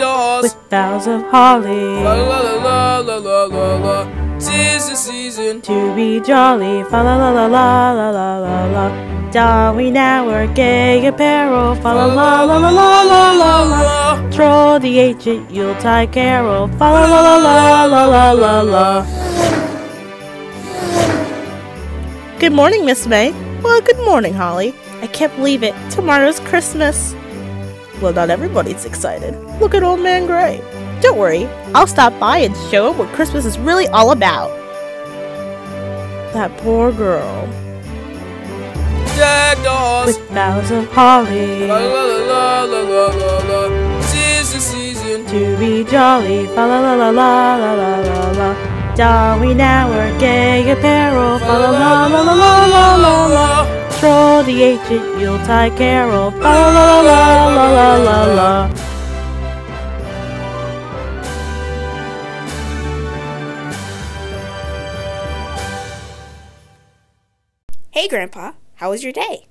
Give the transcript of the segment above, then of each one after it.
Halls with boughs of holly. La la la la la la la. Tis the season. To be jolly, fa la la la la la la la la. Don we now our gay apparel, fa la la la la la la la la. Troll the ancient Yuletide carol, fa la la la la la la la la. Good morning, Miss May. Well, good morning, Holly. I can't believe it. Tomorrow's Christmas. Well, not everybody's excited. Look at Old Man Grey. Don't worry, I'll stop by and show him what Christmas is really all about. That poor girl. Deck With boughs of holly. La la la la la la la. The season. To be jolly, fa la la la la la la la la. We now our gay apparel, fa la la la la the ancient Yuletide carol. La la la la la la la. la. Hey, Grandpa, how was your day?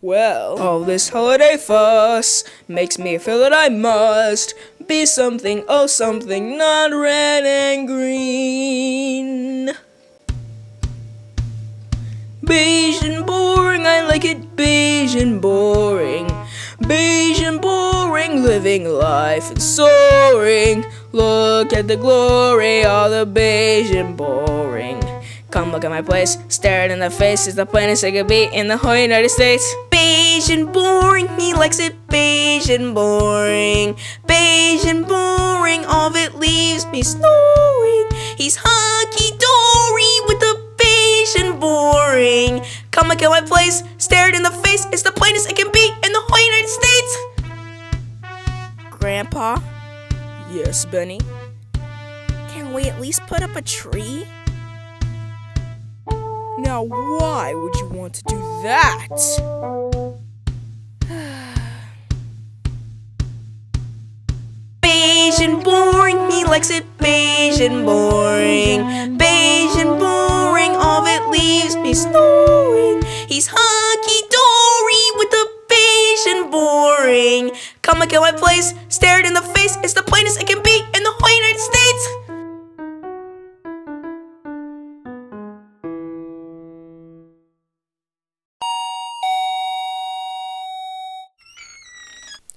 Well, all this holiday fuss makes me feel that I must be something, oh something, not red and green. Like it beige and boring. Beige and boring, living life and soaring. Look at the glory, all the beige and boring. Come look at my place, stare it in the face. Is the plainest it could be in the whole United States. Beige and boring, he likes it beige and boring. Beige and boring, all of it leaves me snoring. He's hunky dory with the beige and boring. Come look at my place, stare it in the face. It's the plainest it can be in the whole United States. Grandpa, Yes, Benny. can we at least put up a tree? Now, why would you want to do that? Beige and boring, he likes it beige and boring. Beige and boring, all of it leaves me snoring. He's hunky boring. Come look at my place, stare it in the face. It's the plainest it can be in the whole United States.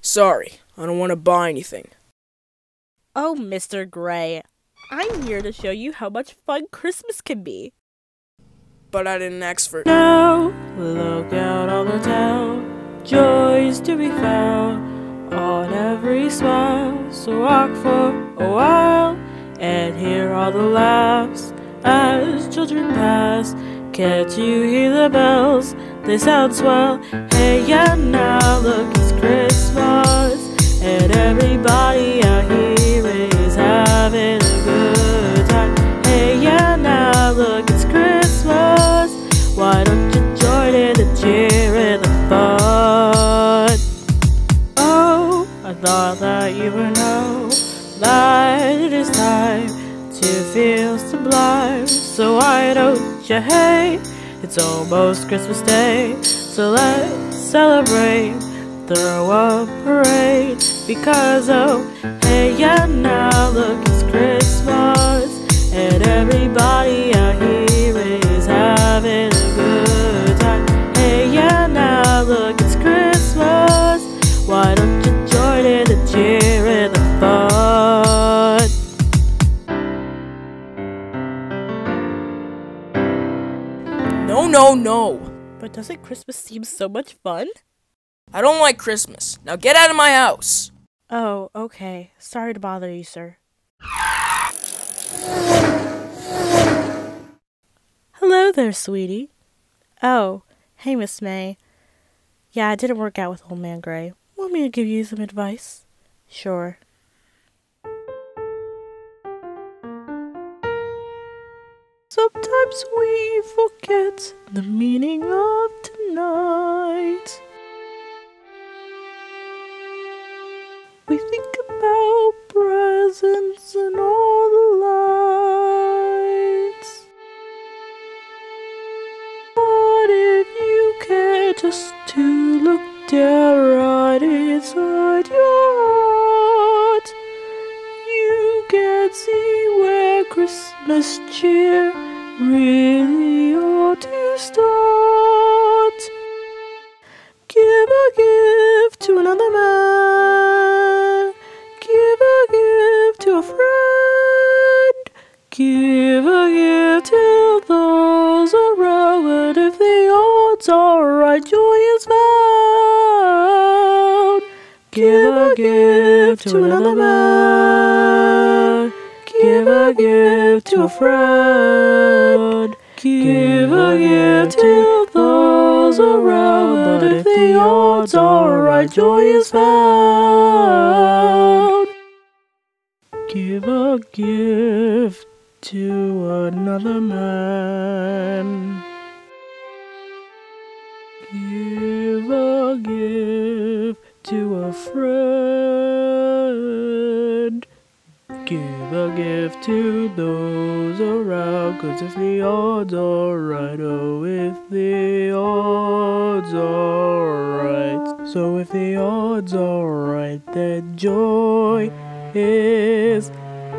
Sorry, I don't want to buy anything. Oh, Mr. Grey, I'm here to show you how much fun Christmas can be. But I didn't ask for Now, look out on the town, joys to be found on every smile. So walk for a while and hear all the laughs as children pass. Can't you hear the bells? They sound swell. Hey, yeah, now look, it's Christmas, thought that you would know that it is time to feel sublime. So why don't you hey? It's almost Christmas Day, so let's celebrate. Throw a parade because oh, hey yeah now look it's Christmas and everybody out No, no, no. But doesn't Christmas seem so much fun? I don't like Christmas. Now get out of my house. Oh, okay. Sorry to bother you, sir. Hello there, sweetie. Oh, hey, Miss May. Yeah, it didn't work out with Old Man Grey. Want me to give you some advice? Sure. Sometimes we forget the meaning of tonight. We think about presents and all the lights. But if you care just to look down right inside your heart, you can see where Christmas cheer really ought to start. Give a gift to another man. Give a gift to a friend. Give a gift to those around. If the odds are right, joy is found. Give a gift to another man. Give to a friend. Give a gift to those around. But if the odds are right, joy is found. Give a gift to another man. Give a gift to a friend. Give a gift to those around, cause if the odds are right, oh, if the odds are right. So if the odds are right, then joy is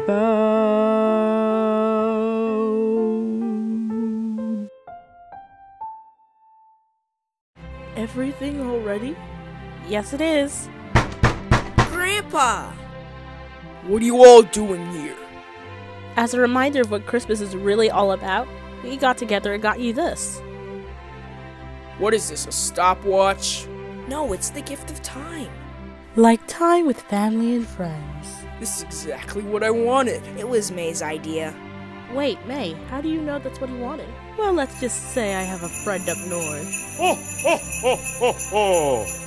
found. Everything already? Yes, it is. Grandpa! What are you all doing here? As a reminder of what Christmas is really all about, we got together and got you this. What is this, a stopwatch? No, it's the gift of time. Like time with family and friends. This is exactly what I wanted. It was May's idea. Wait, May, how do you know that's what he wanted? Well, let's just say I have a friend up north. Ho, ho, ho, ho, ho!